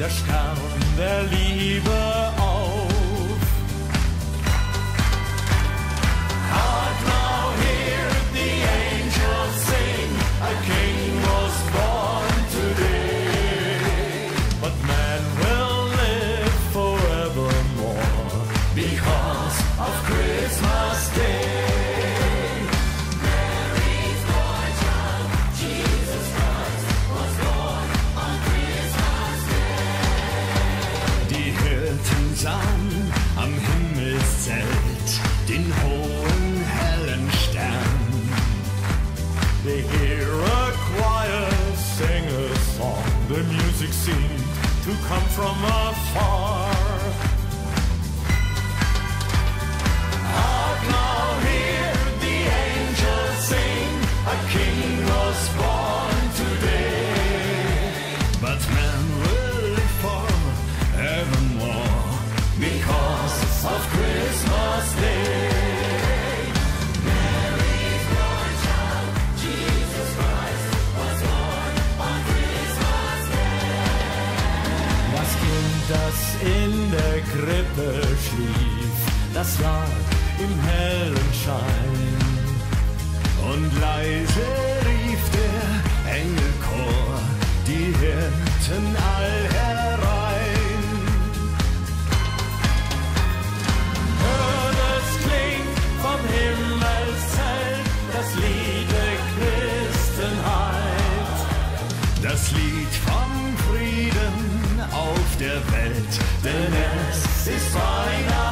da Stern der Liebe auf. God now hear the angels sing, a king was born today. But man will live forevermore because of Christmas Day. einsam am Himmelszelt den hohen hellen Stern. They hear a choir sing a song, the music seemed to come from afar. in der Krippe schlief, das lag im hellen Schein. Und leise rief der Engelchor die Hirten an. der Welt, denn es ist mein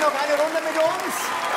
noch eine Runde mit uns?